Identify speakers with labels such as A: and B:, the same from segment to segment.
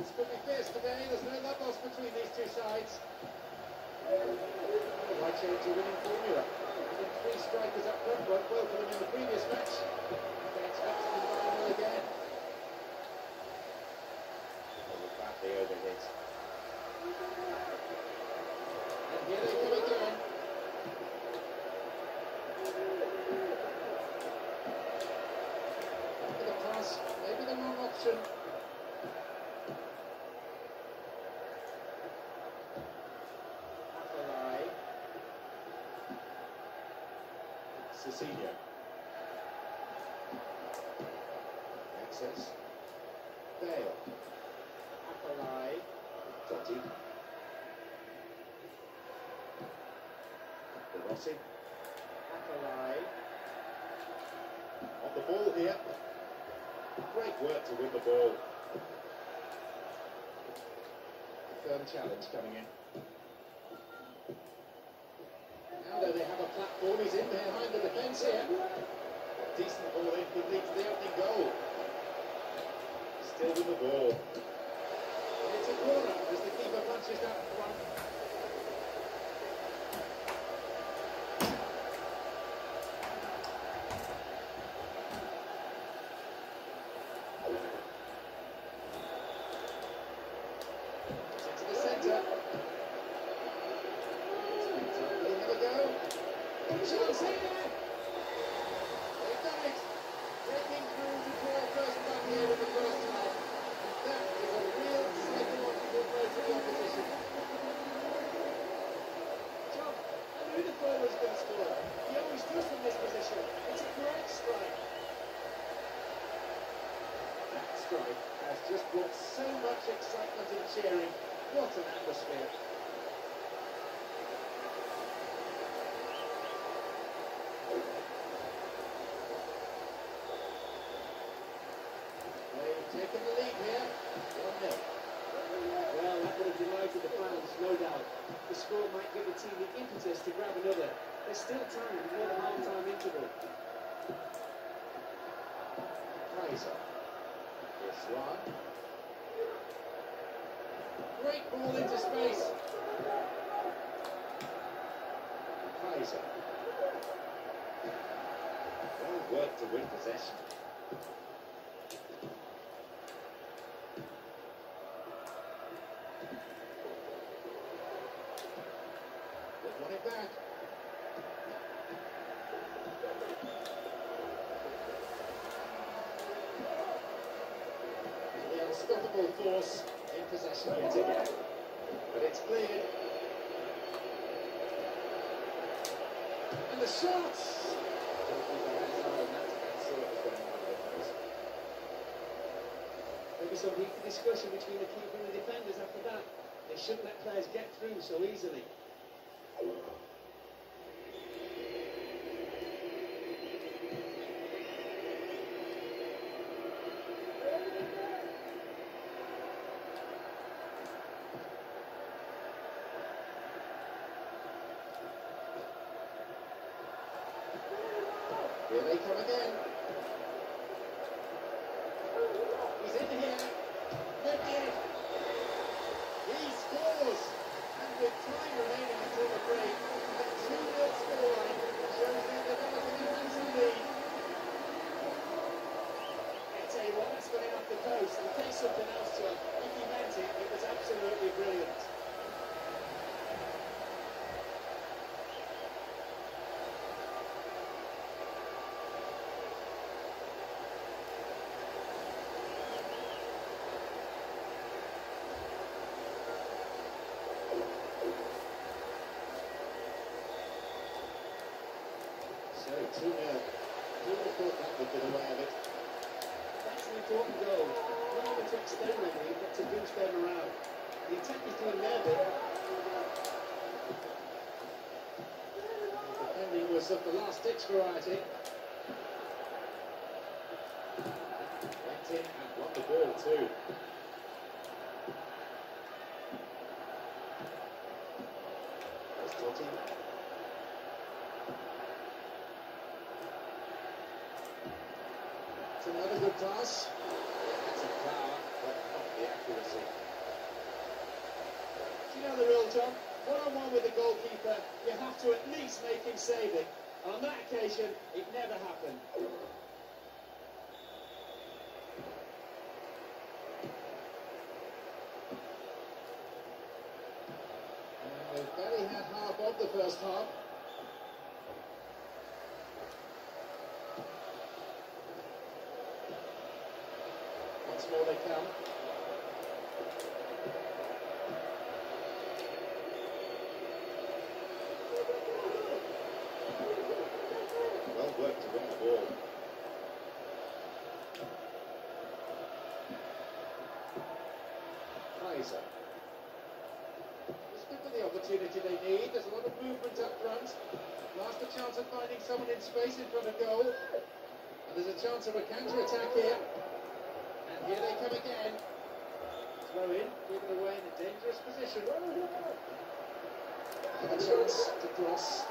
A: tackles to be fierce today. There's no love lost between these two sides. Why change a winning formula? Three strikers up front worked well for them in the previous match to combine well again. Oh, badly overhit. And here they come again. After the pass, maybe the wrong option. Akalai. Cicinho. Access. Bale. Akalai. Totti. Rossi. Akalai. On the ball here. Great work to win the ball. A firm challenge coming in. Now though they a he's in behind the defence here. Decent ball in could lead to the opening goal. Still with the ball. It's a corner as the keeper punches that one. It's into the centre. Will he have a go? Chance here! They've done it! Breaking through to draw first back here in the first half. And that is a real psychological blow to the opposition. John, I knew the ball was going to score. He always does from this position. It's a great strike. That strike has just brought so much excitement and cheering. What an atmosphere. They've the lead here. 1 0.
B: Well, that would have delighted the fans, no doubt. The score might give the team the impetus to grab another. There's still time before the half-time interval.
A: This one. Great ball into space. Kaiser. Well worked to win possession. They've won it back. Force in possession yet again. But it's cleared. And the shot!
B: Maybe some heated discussion between the keeper and the defenders after that. They shouldn't let players get through so easily.
A: 2 would have thought that would be the way of it?
B: That's an important goal, not only to extend their lead, but to boost their morale. The attack is doing their bit.
A: Defending was of the last ditch variety. Went in and won the ball too.
B: To at least make him save it. On that occasion, it never happened.
A: And they've barely had half of the first half. Once more they come. Well worked to win the ball. Kaiser. Just give them the opportunity they need. There's a lot of movement up front. Last a chance someone in space in front of goal. And there's a chance of a counter-attack here. And here they come again.
B: Throw in, given away in a dangerous position.
A: A chance to cross.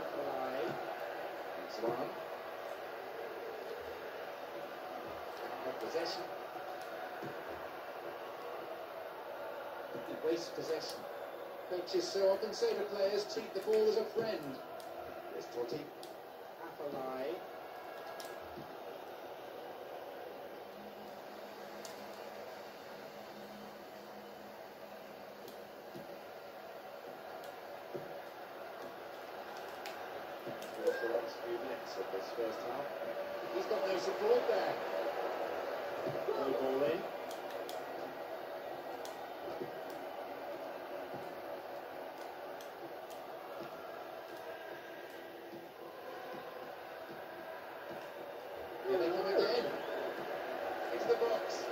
B: Apply.
A: That's one. Have possession. They waste possession. Coaches so often to players, treat the ball as a friend. There's Totti. For the last minutes of this first half. He's got no support there. No ball in. Here they come again. Into the box.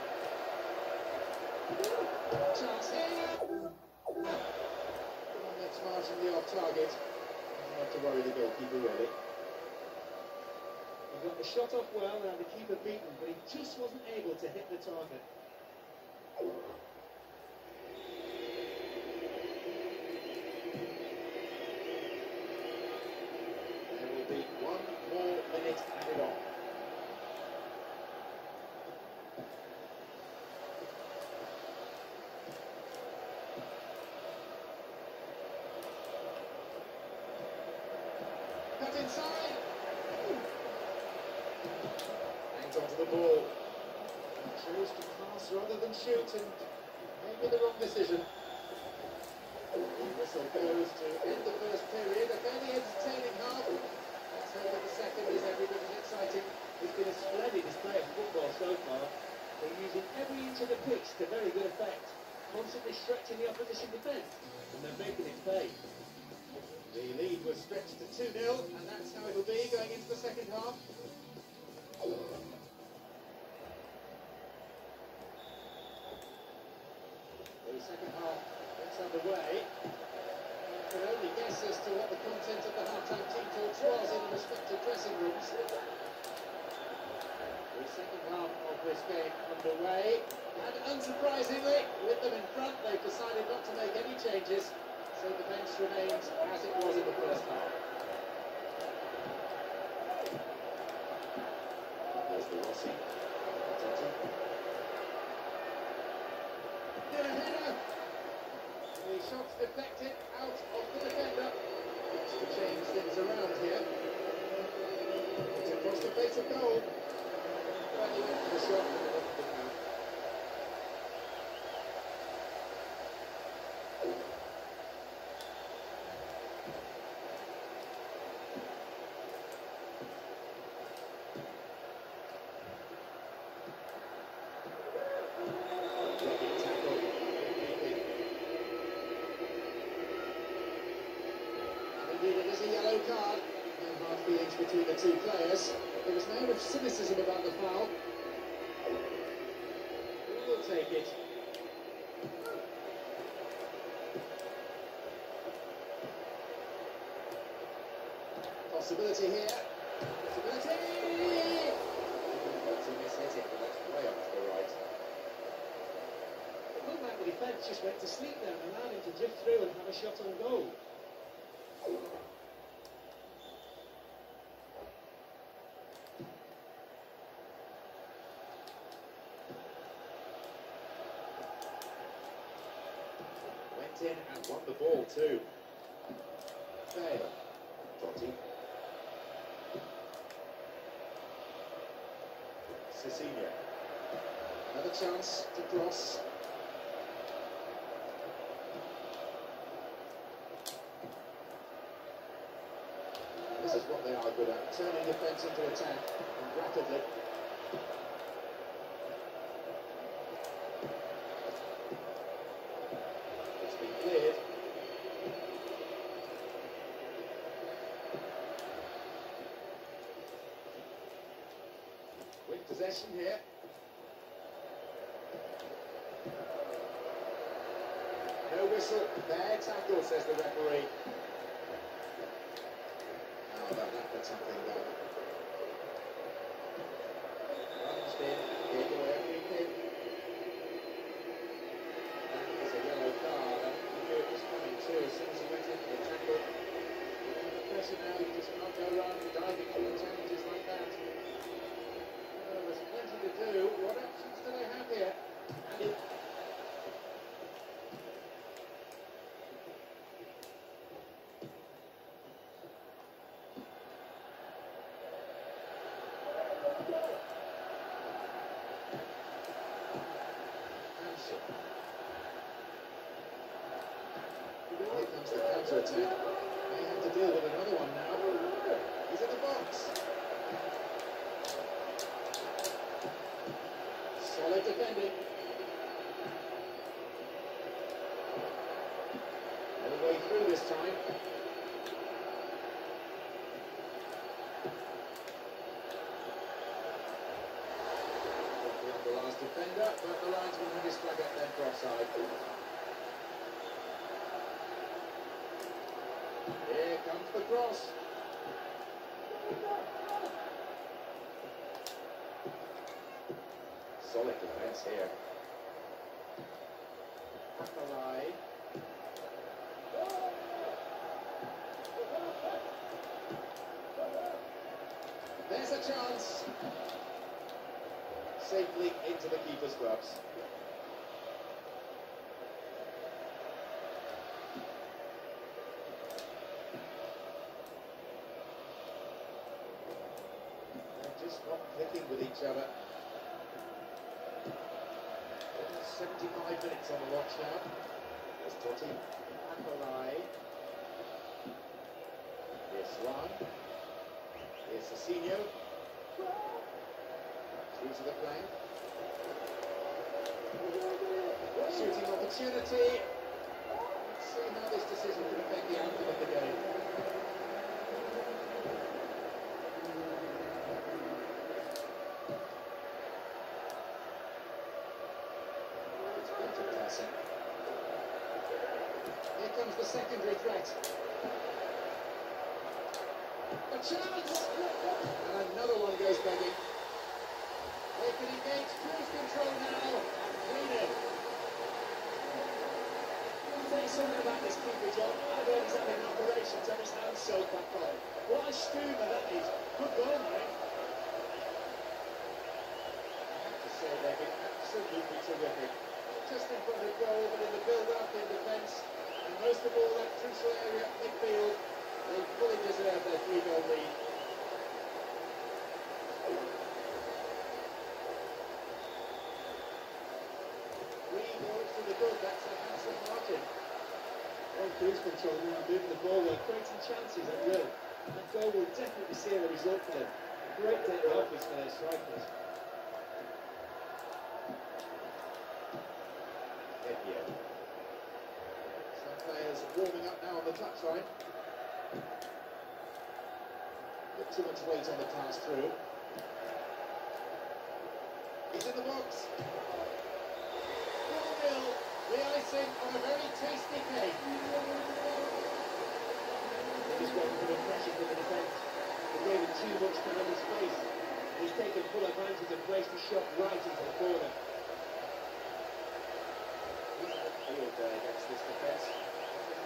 A: Chance here. Come on, that's marginally off target. Doesn't have to worry the goalkeeper really.
B: He got the shot off well, now the keeper beaten, but he just wasn't able to hit the target.
A: There will be one more minute added on. Cut inside. The ball. And chose to pass rather than shoot and maybe the wrong decision. The whistle goes to end the first period. A fairly entertaining half. Let's hope that the second is every bit as exciting.
B: It's been a splendid display of football so far. They're using every inch of the pitch to very good effect, constantly stretching the opposition defence, and they're making it pay.
A: The lead was stretched to 2-0, and that's how it'll be going into the second half. The second half gets underway. You can only guess as to what the content of the half-time team talks was in the respective dressing rooms. The second half of this game underway, and unsurprisingly, with them in front, they've decided not to make any changes, so the bench remains as it was in the first half. There's De Rossi. Totti. Did a header. The shot's deflected out of the defender. Looks to change things around here. It's across the face of goal. Well, he went for the shot, but it wasn't good enough. Blocking tackle. And indeed, it is a yellow card. No hard feelings between the two players. There was no of cynicism about the foul. Who will take it? Possibility here. Possibility!
B: Defence just went to sleep there and allowed him to drift through and have a shot on goal.
A: And won the ball too. Fair. Totti. Cicinho. Another chance to cross. This is what they are good at, turning defence into attack and rapidly. It's been cleared. With possession here. No whistle, bad tackle, says the referee. Oh, that, that. Lunged in, gave away a free kick. That is a yellow card, and he knew it was coming too as soon as he went into the tackle. Under pressure now, you just can't go around diving for challenges like that. Well, there's plenty to do. What options do they have here? And it Hampshire. Here counter attack. They have to deal with another one now. He's in the box. Solid defending. All the way through this time. The last defender, but the linesman had his flag up then for offside. Here comes the cross. Solid defence here. Akalai. There's a chance. Safely into the keeper's gloves. They're just not clicking with each other. Almost 75 minutes on the watch now. There's Totti. Akolai. Here's Swan. Here's Cicinho. Through to the flank. Shooting opportunity. Let's see how this decision can affect the outcome of the game. It's better passing. Here comes the secondary threat. A chance! And another one goes begging. They can engage cruise control now. Clean it.
B: I'll tell you something about this keeper, John. I've heard he's having an operation to have his hands sewed back on. What a stoomer that is. Good goal, mate.
A: I have to say they've been terrific. Just in front of goal, but in the build-up, in defence, and most of all that crucial area at midfield. They fully deserve their three-goal lead.
B: Cruise control now, moving the ball well, creating chances at will. That goal will definitely seal the result for them. A great day of office for their strikers.
A: Headgear. Some players warming up on. Got too much weight on the pass through. He's in the box. 1-0. The icing on a very tasty cake.
B: He's got under pressure from the defence. They gave him too much time and space. He's taken full advantage and placed the shot right into the corner.
A: He's had a field day against this defence.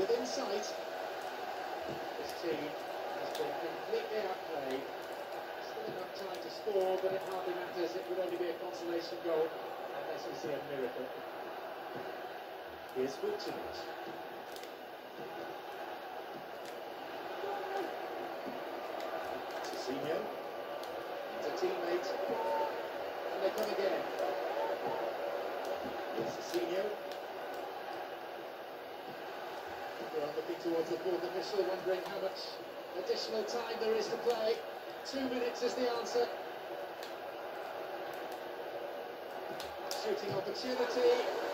A: within sight. This team has been completely outplayed. Still enough time to score, but it hardly matters. It would only be a consolation goal unless we see a miracle. Here's Vucinic. Cicinho. It's a teammate. And they come again. It's Cicinho. Everyone looking towards the fourth official, wondering how much additional time there is to play. Two minutes is the answer. Shooting opportunity.